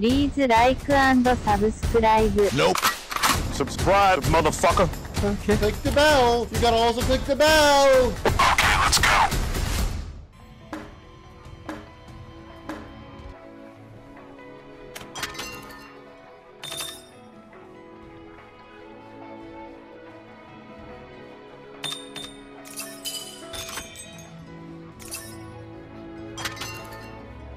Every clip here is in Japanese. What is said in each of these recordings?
Please like and subscribe. Nope. Subscribe, motherfucker. Click the bell. You gotta also click the bell. Okay, let's go.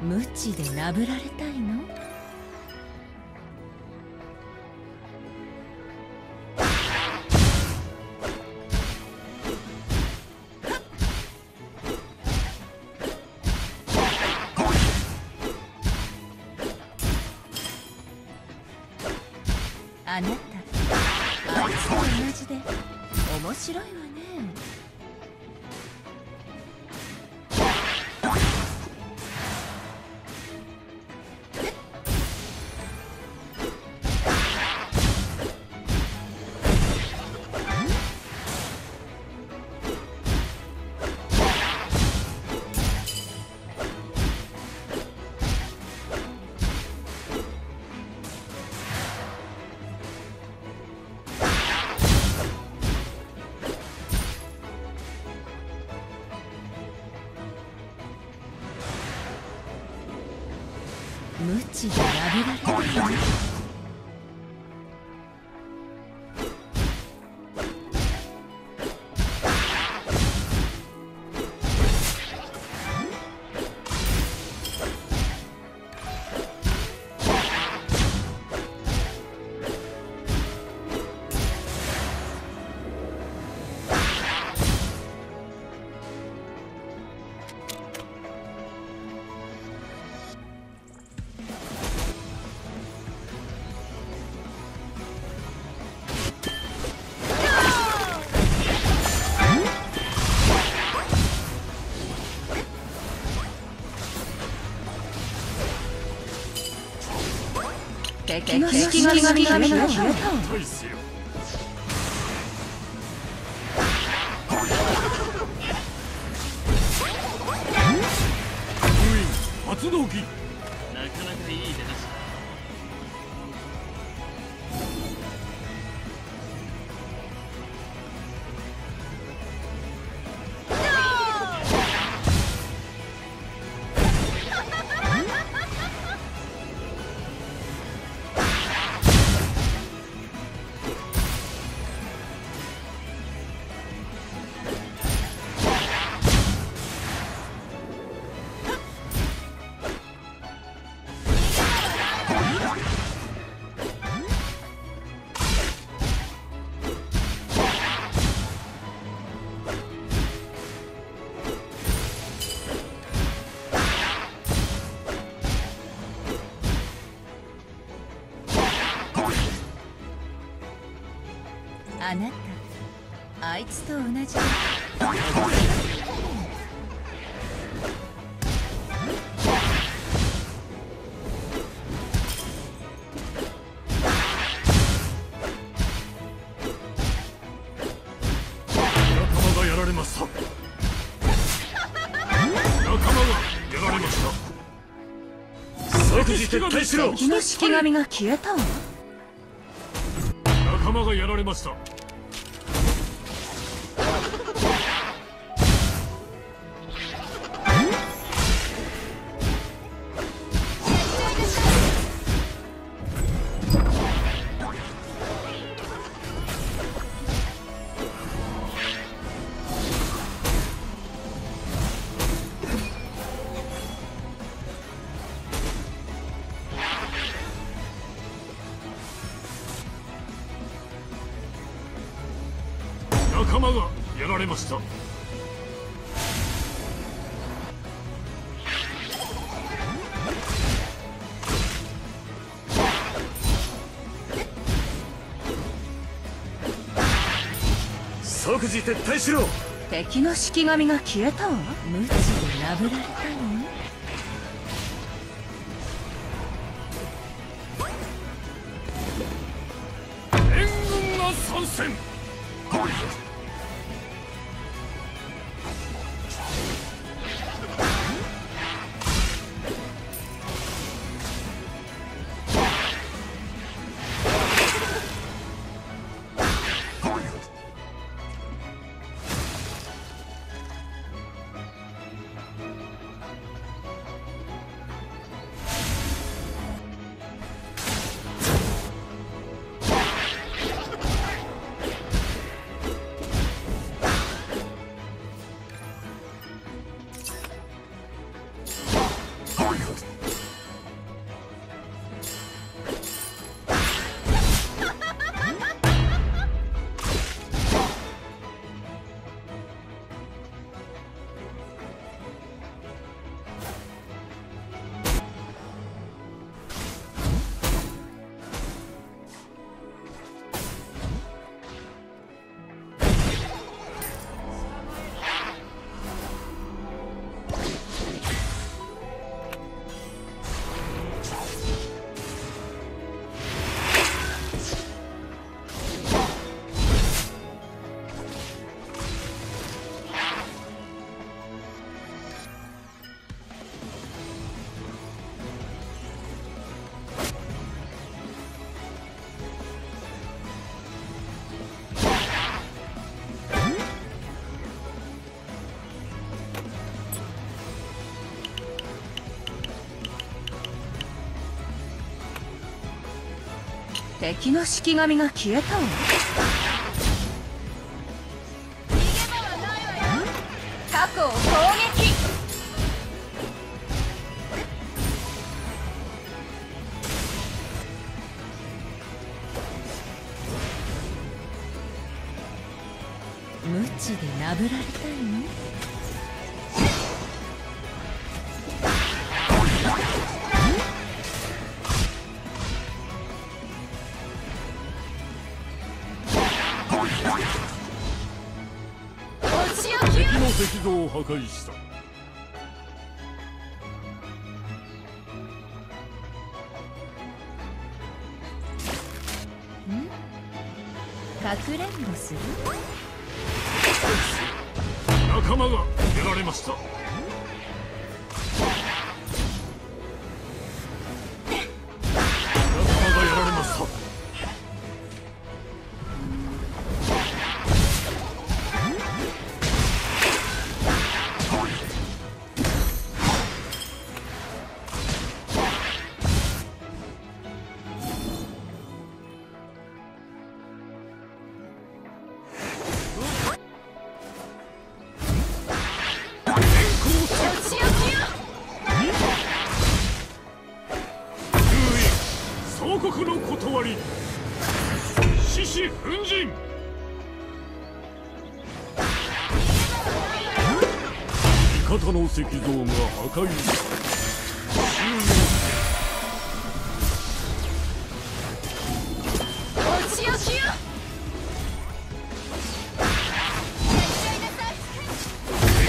無知でなぶられたいのぶ敵の式神が消えたわ発動機なかなかいい出だあなたあいつと同じ。だやられました。即時撤退しろ。敵の式神が消えたわ仲間がやられました仲間がやられました。即時撤退しろ。敵の式神が消えたわ。無知でなぶられたの援軍が参戦敵の式神が消えたわ石像を破壊した。かくれんぼする？仲間がやられました石像が破壊。した終了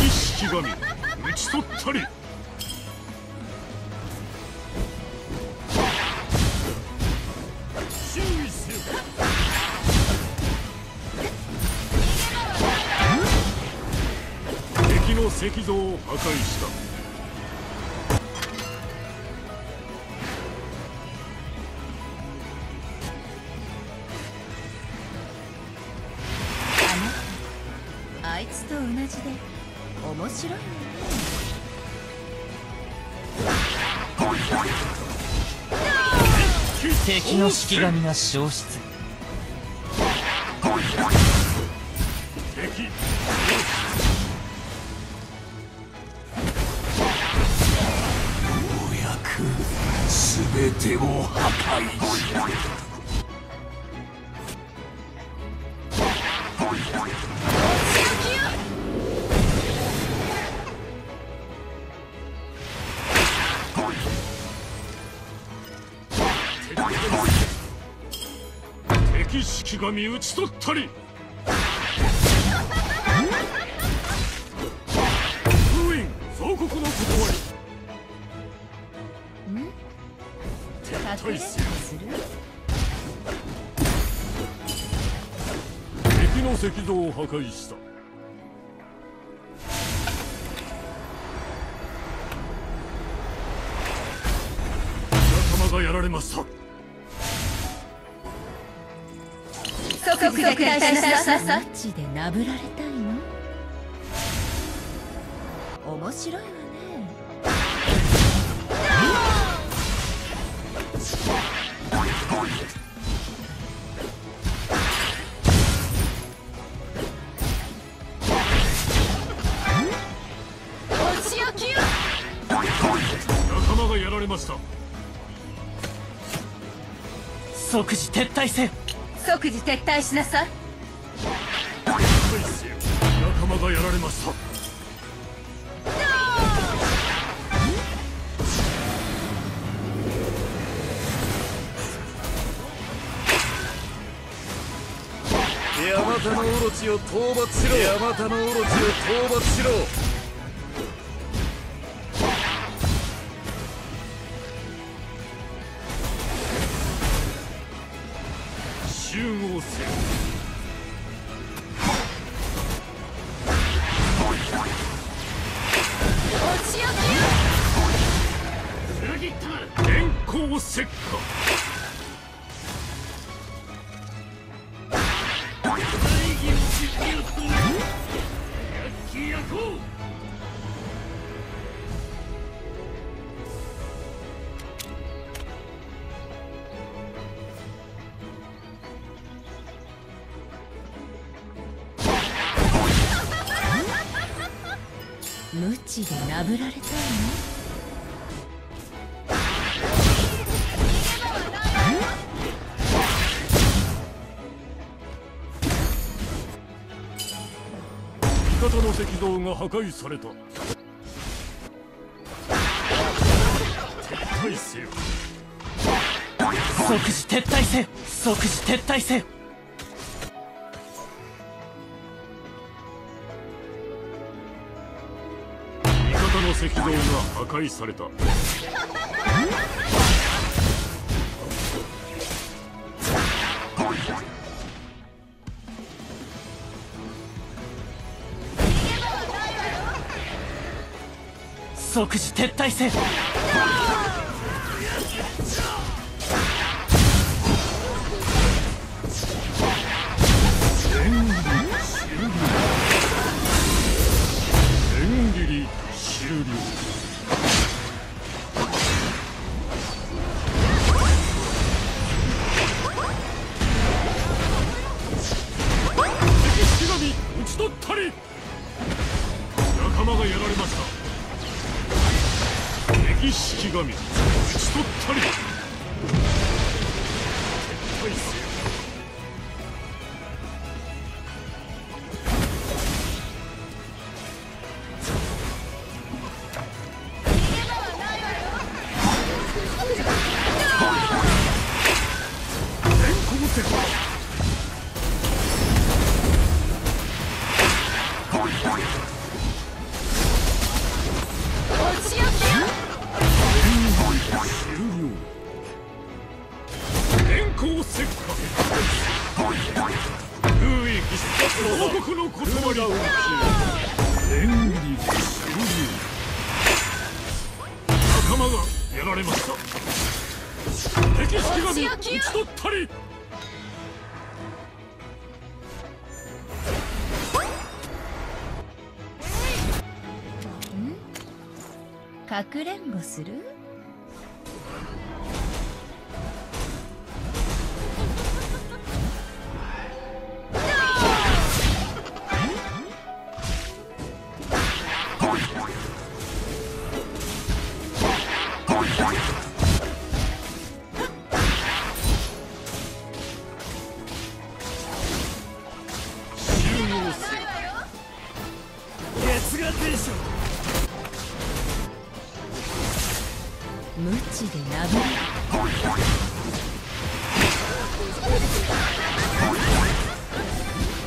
敵式神討ち取ったり石像を破壊した。あいつと同じで面白いね敵の式神が消失。てを破壊した敵式神討ち取ったり。封印総国の断り敵の石像を破壊した。やられました。即絶対しなさい。いの？面白いわ。ました。即時撤退せよ。即時撤退しなさい。仲間がやられました。ヤマタのオロチを討伐しろ。ヤマタのオロチを討伐しろ集合せよ。裏切った電光石火無知でなぶられたいの？味方の石像が破壊された撤退せよ。即時撤退せよ。即時撤退せよ。石像が破壊された。即時撤退せよ。られました。敵式神討ち取ったり。かくれんぼする？無知でなぶられ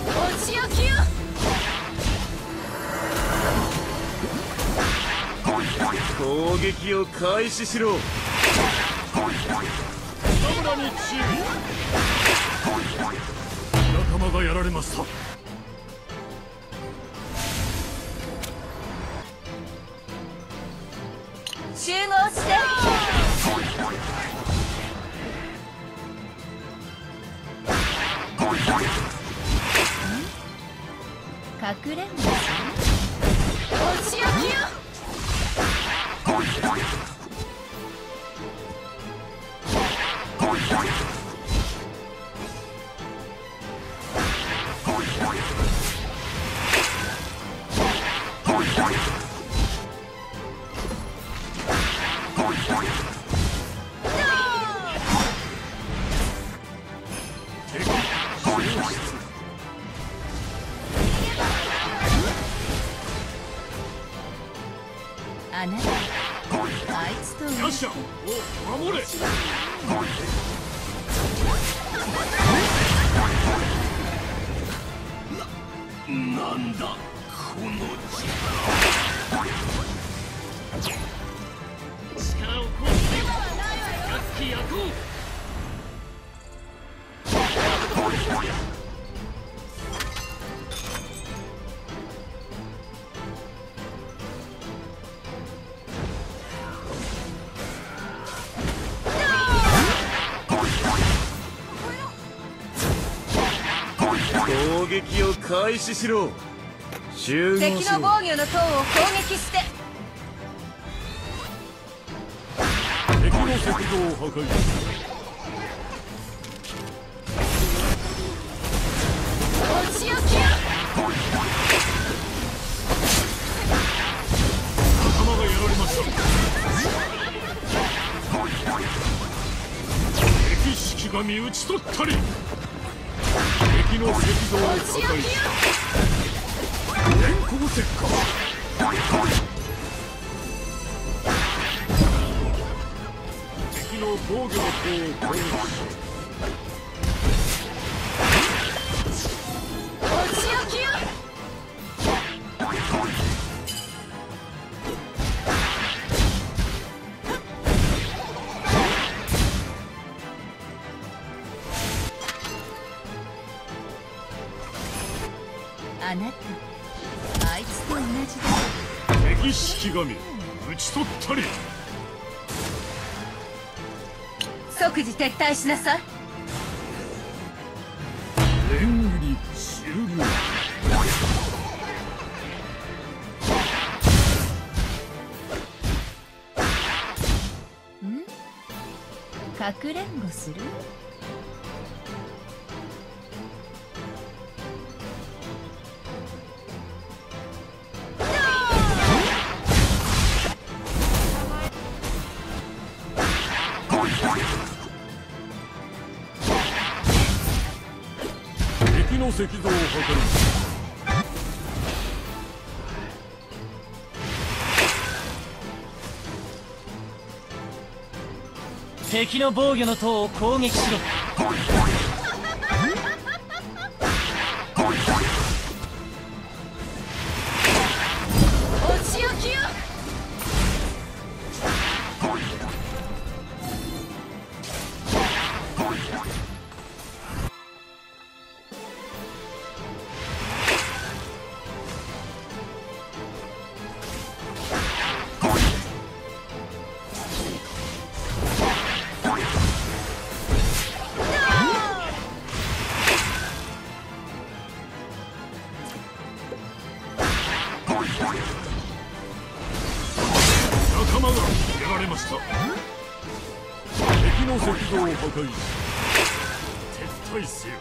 お仕置きよ攻撃を開始しろ。仲間がやられました？かくれんぼお仕置きよあなたあいつと同じよっしゃお守れ。ななんだこの力力を行使せよ楽器焼こう。を開始しろ。集合しろ。敵の防御の塔を攻撃して。敵の鉄道を破壊。敵が身討ち取ったり。敵の石像を破壊した電光石火敵の防御の塔を攻撃神討ち取ったり。即時撤退しなさい。連入り終了かくれんぼする？石像を破壊敵の防御の塔を攻撃しろ。像を破壊し撤退せよ。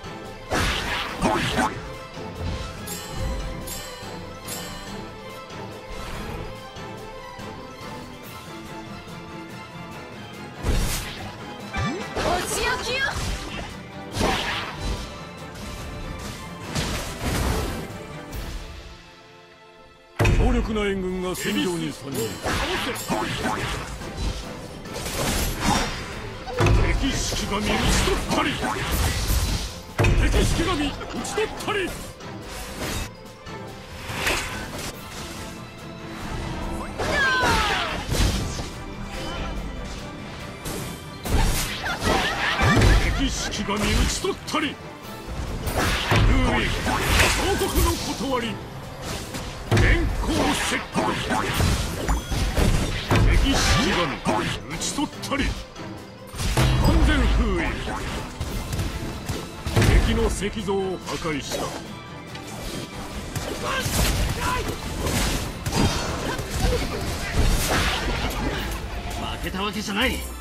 強力な援軍が戦場に参入式神討ち取ったり。敵式神討ち取ったり。敵式神討ち取ったり。優位王国の断り。電光石火敵式神討ち取ったり。敵の石像を破壊した。負けたわけじゃない。